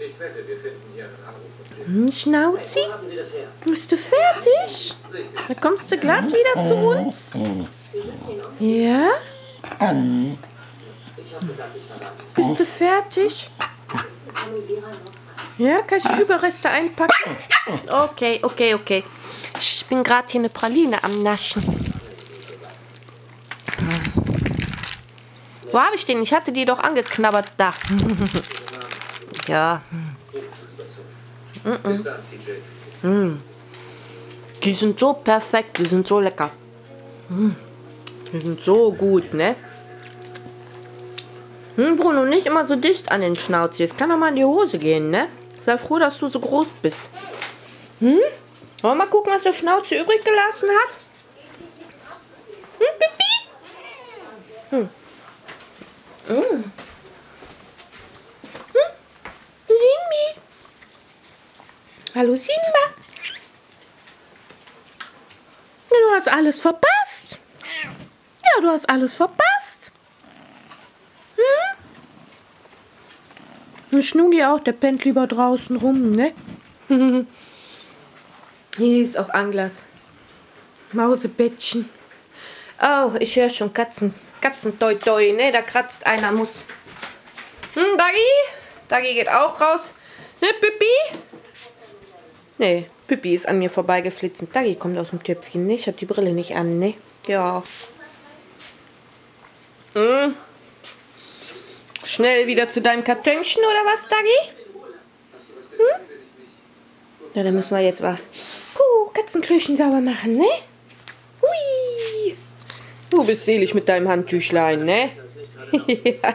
Ich wette, wir finden hier einen Anruf. Hm, Schnauzi? Bist du fertig? Da kommst du glatt wieder zu uns? Ja? Bist du fertig? Ja, kann ich die Überreste einpacken? Okay, okay, okay. Ich bin gerade hier eine Praline am Naschen. Wo habe ich den? Ich hatte die doch angeknabbert da. ja. Dann, TJ. Mm. Die sind so perfekt, die sind so lecker. Mm. Die sind so gut, ne? Hm, Bruno, nicht immer so dicht an den Schnauze. Es kann doch mal in die Hose gehen, ne? Sei froh, dass du so groß bist. Hm? Wollen wir mal gucken, was der Schnauze übrig gelassen hat? Hm, Pipi? Hm. Hm. Hm? Simbi? Hallo Simba? Du hast alles verpasst. Ja, du hast alles verpasst. Hm? Und Schnugi auch, der pennt lieber draußen rum, ne? Hier ist auch Anglas. Mausebettchen. Oh, ich höre schon Katzen. Katzen, toi, toi, ne? Da kratzt einer, muss. Hm, Dagi? Dagi geht auch raus. Ne, Pippi? Nee, Pippi ist an mir vorbeigeflitzt. Dagi kommt aus dem Töpfchen, ne? Ich hab die Brille nicht an, ne? Ja. Hm. Schnell wieder zu deinem Kartönchen oder was, Dagi? Hm? Ja, dann müssen wir jetzt mal Puh, Katzenklöchen sauber machen, ne? Hui. Du bist selig mit deinem Handtüchlein, ne? ja.